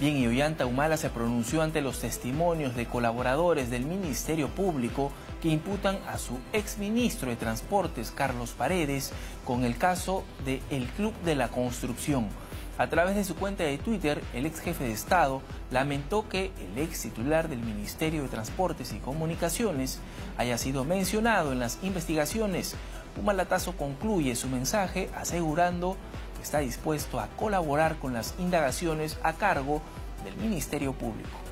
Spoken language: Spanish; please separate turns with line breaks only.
Bien, y Ollanta Humala se pronunció ante los testimonios de colaboradores del Ministerio Público que imputan a su exministro de Transportes, Carlos Paredes, con el caso de El Club de la Construcción. A través de su cuenta de Twitter, el ex jefe de Estado lamentó que el ex titular del Ministerio de Transportes y Comunicaciones haya sido mencionado en las investigaciones. Humalatazo concluye su mensaje asegurando está dispuesto a colaborar con las indagaciones a cargo del Ministerio Público.